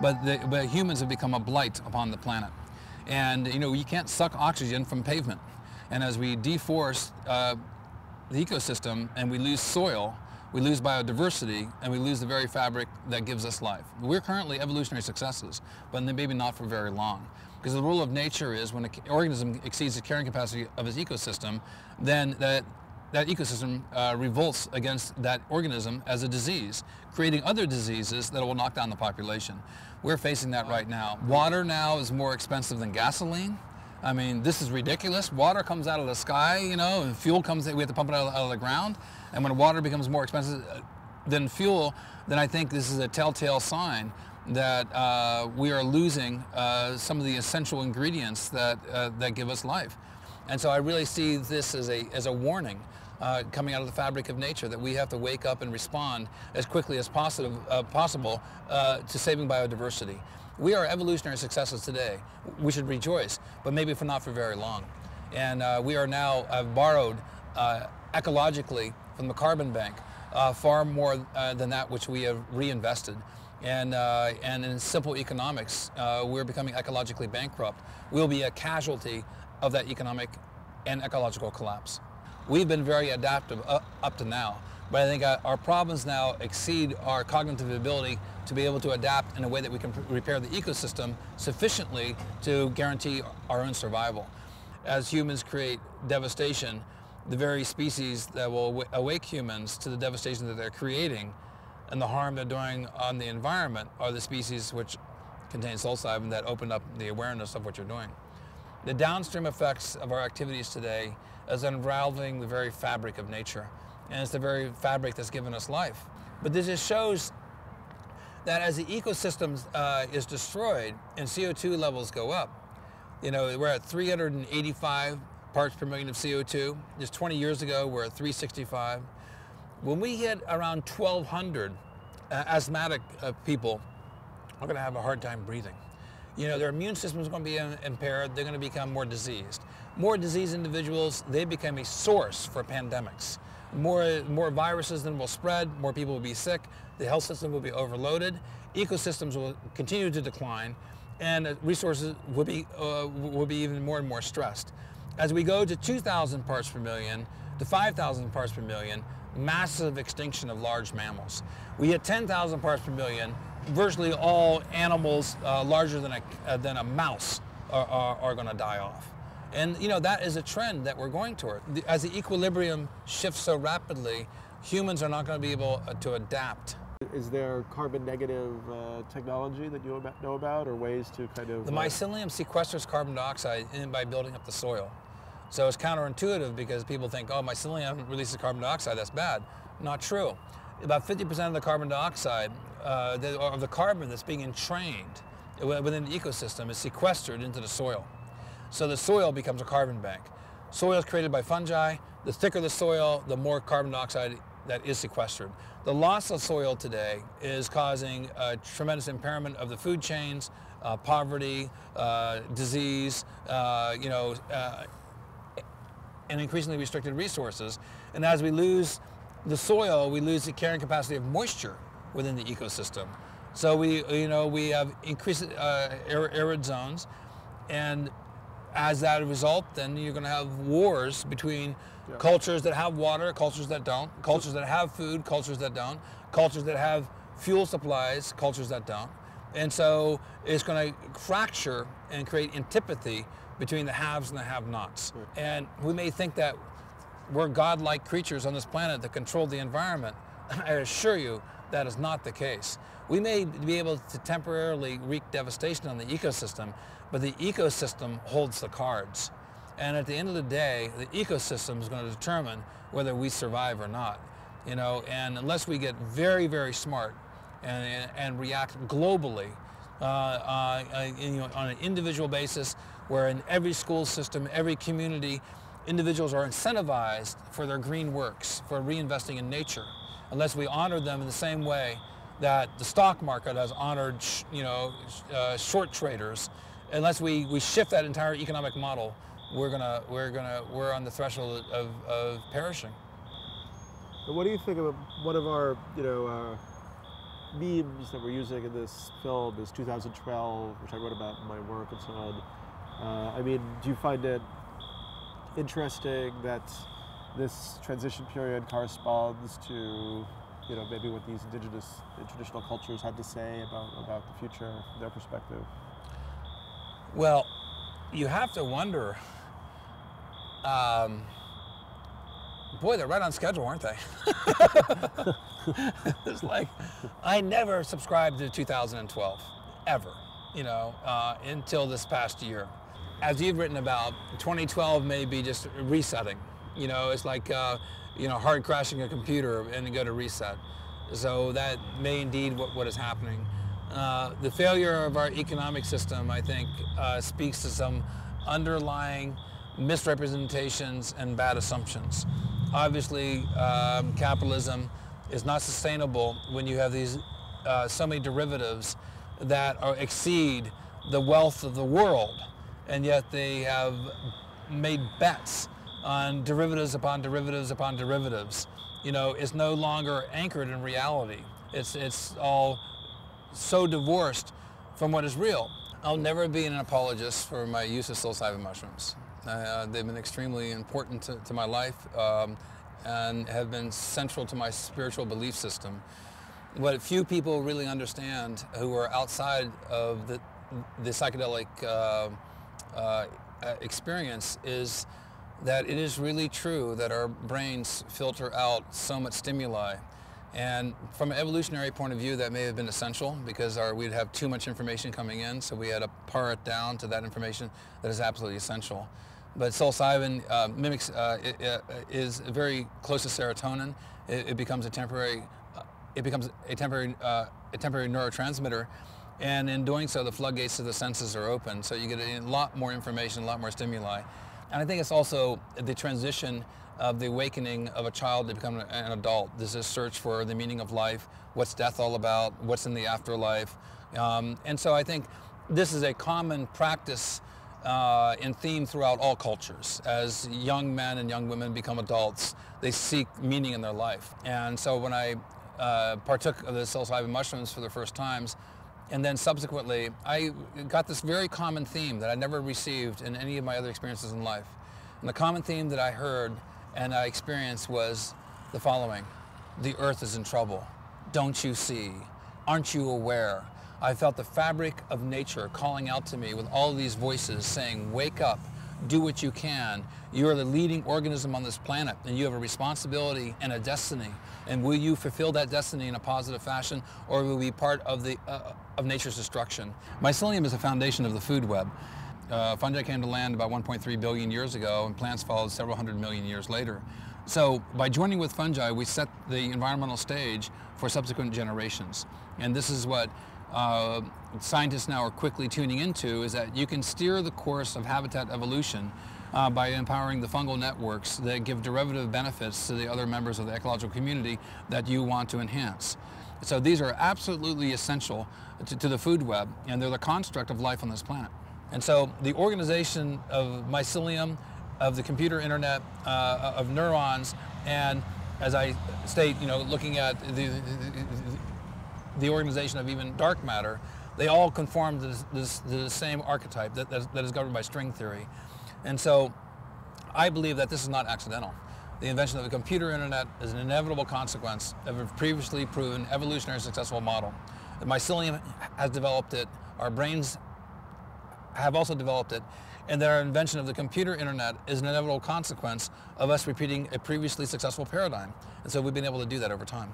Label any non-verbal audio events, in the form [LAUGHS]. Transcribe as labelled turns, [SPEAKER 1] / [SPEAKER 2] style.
[SPEAKER 1] but, the, but humans have become a blight upon the planet. And you know, you can't suck oxygen from pavement. And as we deforest uh, the ecosystem and we lose soil, we lose biodiversity, and we lose the very fabric that gives us life. We're currently evolutionary successes, but maybe not for very long. Because the rule of nature is when an organism exceeds the carrying capacity of its ecosystem, then that, that ecosystem uh, revolts against that organism as a disease, creating other diseases that will knock down the population. We're facing that right now. Water now is more expensive than gasoline. I mean, this is ridiculous. Water comes out of the sky, you know, and fuel comes, we have to pump it out, out of the ground. And when water becomes more expensive uh, than fuel, then I think this is a telltale sign that uh, we are losing uh, some of the essential ingredients that, uh, that give us life. And so I really see this as a, as a warning uh, coming out of the fabric of nature that we have to wake up and respond as quickly as possible, uh, possible uh, to saving biodiversity. We are evolutionary successes today. We should rejoice, but maybe for not for very long. And we are now, borrowed ecologically from the carbon bank far more than that which we have reinvested. And, uh, and in simple economics, uh, we're becoming ecologically bankrupt. We'll be a casualty of that economic and ecological collapse. We've been very adaptive up to now, but I think uh, our problems now exceed our cognitive ability to be able to adapt in a way that we can repair the ecosystem sufficiently to guarantee our own survival. As humans create devastation, the very species that will awake humans to the devastation that they're creating and the harm they're doing on the environment are the species which contain psilocybin that open up the awareness of what you're doing. The downstream effects of our activities today is unraveling the very fabric of nature, and it's the very fabric that's given us life. But this just shows that as the ecosystem uh, is destroyed and CO2 levels go up, you know, we're at 385 parts per million of CO2. Just 20 years ago, we're at 365. When we hit around 1,200, uh, asthmatic uh, people are going to have a hard time breathing. You know, their immune system is going to be impaired. They're going to become more diseased. More diseased individuals, they become a source for pandemics. More, more viruses then will spread, more people will be sick, the health system will be overloaded, ecosystems will continue to decline, and resources will be, uh, will be even more and more stressed. As we go to 2,000 parts per million to 5,000 parts per million, massive extinction of large mammals. We hit 10,000 parts per million, virtually all animals uh, larger than a, uh, than a mouse are, are, are going to die off. And you know, that is a trend that we're going toward. As the equilibrium shifts so rapidly, humans are not going to be able uh, to adapt.
[SPEAKER 2] Is there carbon negative uh, technology that you know about or ways to kind of...
[SPEAKER 1] The uh, mycelium sequesters carbon dioxide in by building up the soil. So it's counterintuitive because people think, oh, mycelium releases carbon dioxide, that's bad. Not true. About 50% of the carbon dioxide, uh, of the carbon that's being entrained within the ecosystem is sequestered into the soil. So the soil becomes a carbon bank. Soil is created by fungi. The thicker the soil, the more carbon dioxide that is sequestered. The loss of soil today is causing a tremendous impairment of the food chains, uh, poverty, uh, disease, uh, you know, uh, and increasingly restricted resources. And as we lose the soil, we lose the carrying capacity of moisture within the ecosystem. So we, you know, we have increased uh, arid zones, and as that result, then you're going to have wars between yeah. cultures that have water, cultures that don't, cultures that have food, cultures that don't, cultures that have fuel supplies, cultures that don't. And so it's going to fracture and create antipathy between the haves and the have-nots. And we may think that we're godlike creatures on this planet that control the environment. [LAUGHS] I assure you that is not the case. We may be able to temporarily wreak devastation on the ecosystem, but the ecosystem holds the cards. And at the end of the day, the ecosystem is going to determine whether we survive or not. You know, and unless we get very, very smart and, and react globally uh, uh, uh, you know, on an individual basis, where in every school system, every community, individuals are incentivized for their green works, for reinvesting in nature, unless we honor them in the same way that the stock market has honored, you know, uh, short traders, unless we, we shift that entire economic model, we're gonna, we're gonna, we're on the threshold of, of perishing.
[SPEAKER 2] what do you think of one of our, you know, uh, memes that we're using in this film is 2012, which I wrote about in my work and so on. Uh, I mean, do you find it interesting that this transition period corresponds to, you know, maybe what these indigenous traditional cultures had to say about about the future, their perspective?
[SPEAKER 1] Well, you have to wonder. Um, boy, they're right on schedule, aren't they? [LAUGHS] it's like I never subscribed to 2012, ever. You know, uh, until this past year. As you've written about, 2012 may be just resetting. You know, it's like uh, you know hard crashing a computer and go to reset. So that may indeed what, what is happening. Uh, the failure of our economic system, I think, uh, speaks to some underlying misrepresentations and bad assumptions. Obviously, um, capitalism is not sustainable when you have these uh, so many derivatives that are, exceed the wealth of the world, and yet they have made bets on derivatives upon derivatives upon derivatives. You know, it's no longer anchored in reality. It's, it's all so divorced from what is real. I'll never be an apologist for my use of psilocybin mushrooms. Uh, they've been extremely important to, to my life um, and have been central to my spiritual belief system. What few people really understand who are outside of the, the psychedelic uh, uh, experience is that it is really true that our brains filter out so much stimuli and from an evolutionary point of view, that may have been essential because our, we'd have too much information coming in, so we had to pare it down to that information that is absolutely essential. But psilocybin uh, mimics, uh, it, it is very close to serotonin. It, it becomes a temporary, uh, it becomes a temporary, uh, a temporary neurotransmitter. And in doing so, the floodgates to the senses are open. So you get a lot more information, a lot more stimuli. And I think it's also the transition of the awakening of a child to become an adult. There's a search for the meaning of life, what's death all about, what's in the afterlife. Um, and so I think this is a common practice uh, and theme throughout all cultures. As young men and young women become adults, they seek meaning in their life. And so when I uh, partook of the psilocybin mushrooms for the first times, and then subsequently, I got this very common theme that I never received in any of my other experiences in life. And the common theme that I heard and I experienced was the following. The earth is in trouble. Don't you see? Aren't you aware? I felt the fabric of nature calling out to me with all these voices saying, wake up, do what you can. You are the leading organism on this planet and you have a responsibility and a destiny. And will you fulfill that destiny in a positive fashion or will you be part of, the, uh, of nature's destruction? Mycelium is a foundation of the food web. Uh, fungi came to land about 1.3 billion years ago, and plants followed several hundred million years later. So by joining with fungi, we set the environmental stage for subsequent generations. And this is what uh, scientists now are quickly tuning into, is that you can steer the course of habitat evolution uh, by empowering the fungal networks that give derivative benefits to the other members of the ecological community that you want to enhance. So these are absolutely essential to, to the food web, and they're the construct of life on this planet. And so the organization of mycelium, of the computer internet, uh, of neurons, and as I state, you know, looking at the, the, the organization of even dark matter, they all conform to, this, to the same archetype that, that is governed by string theory. And so I believe that this is not accidental. The invention of the computer internet is an inevitable consequence of a previously proven evolutionary successful model. The mycelium has developed it, our brains have also developed it, and that our invention of the computer internet is an inevitable consequence of us repeating a previously successful paradigm. And so we've been able to do that over time.